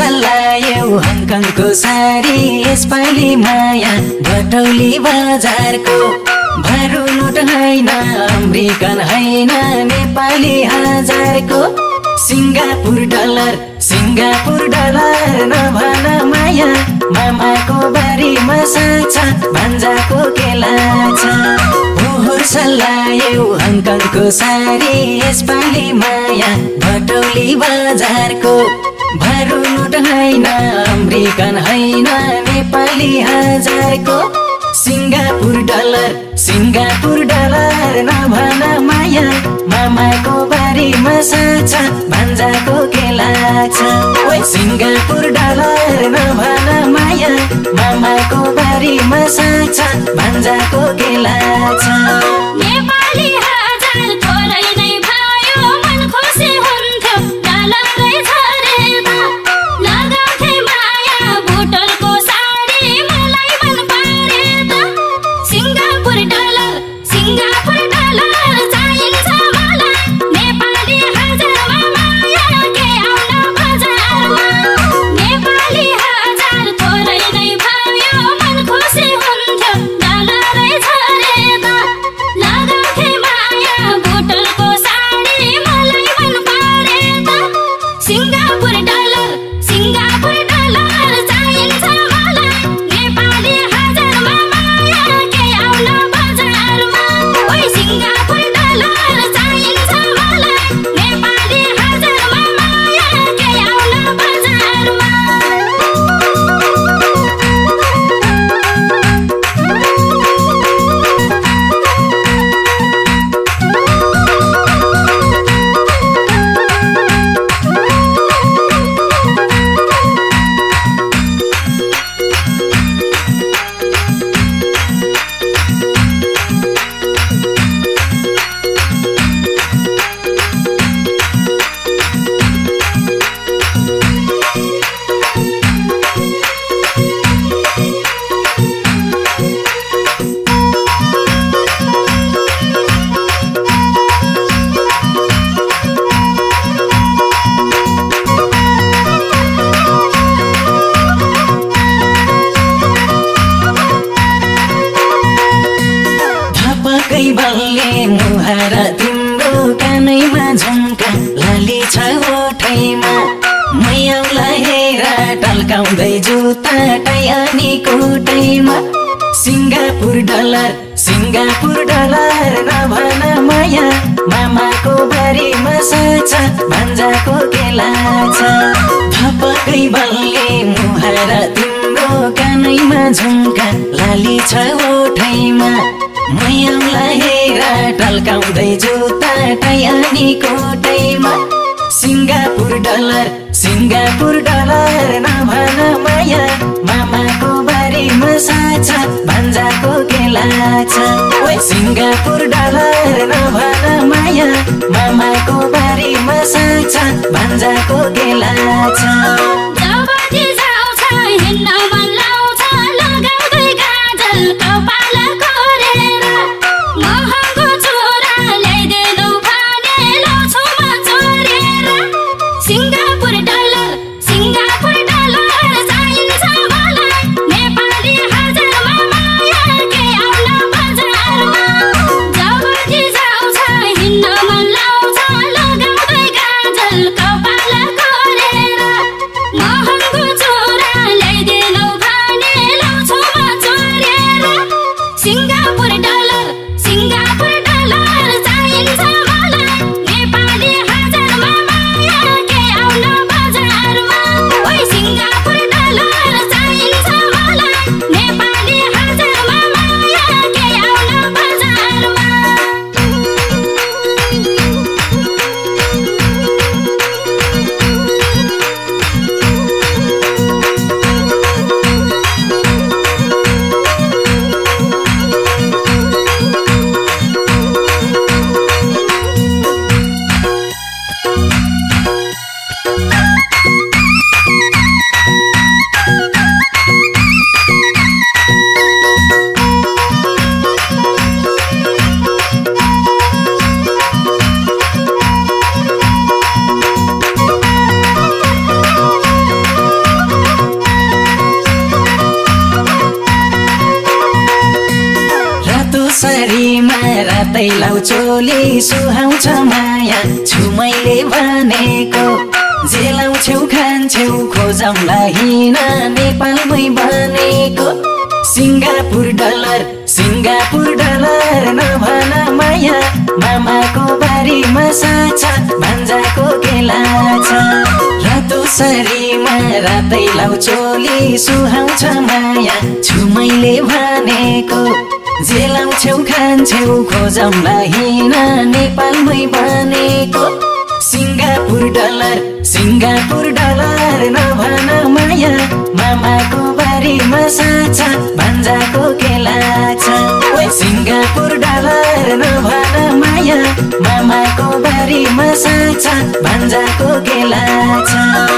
सल्लायो हङकङको साडी यसपालि माया भटौली बजारको। भारू नोट होइन अमेरिकन होइन नेपाली हजारको। सिङ्गापुर डलर सिङ्गापुर डलर नभन माया। मामाको बारीमा साछ भान्जाको केला छ। सल्लायो हङकङको साडी यसपालि माया भटौली बजारको। भारू नोट होइन अमेरिकन होइन नेपाली हजारको सिङ्गापुर डलर सिङ्गापुर डलर नभन माया मामाको बारीमा साछ भान्जाको केला छ। सिङ्गापुर डलर नभन माया मामाको बारीमा साछ भान्जाको केला छ। सिङ्गापुर डलर सिङ्गापुर हेर टल्काउँदै जुत्ता टायानी कोटैमा सिङ्गापुर डलर सिङ्गापुर डलर नभन माया। मामाको बारीमा साछ भान्जाको केला छ। धपकै बलले मुहार तिम्रो कानैमा झुम्का लाली छ ओठैमा मैयाउला हेर टल्काउँदै जुत्ता टायानी कोटैमा सिङ्गापुर डलर सिङ्गापुर डलर नभन माया मामाको बारीमा साछ भान्जाको केला छ सिङ्गापुर डलर नभन माया मामाको बारीमा साछ भान्जाको केला छ सिङ्गापुर डलर रातै लाउ चोली सुहाउँछ माया छु मैले भनेको। जे लाउँछौ खान्छौ खोजाउँला हिँड नेपालमै बनेको सिङ्गापुर डलर सिङ्गापुर डलर नभन माया मामाको बारीमा साछा भान्जाको केला छ। रातो सरीमा रातै लाउ चोली सुहाउँछ माया छु मैले भनेको। जे लाउँछौ खान्छौ खोजाउँला हिँड नेपालमै बनेको सिङ्गापुर डलर सिङ्गापुर डलर नभन माया। मामाको बारीमा साछा भान्जाको केला छ। सिङ्गापुर डलर नभन माया। मामाको बारीमा साछा भान्जाको केला छ।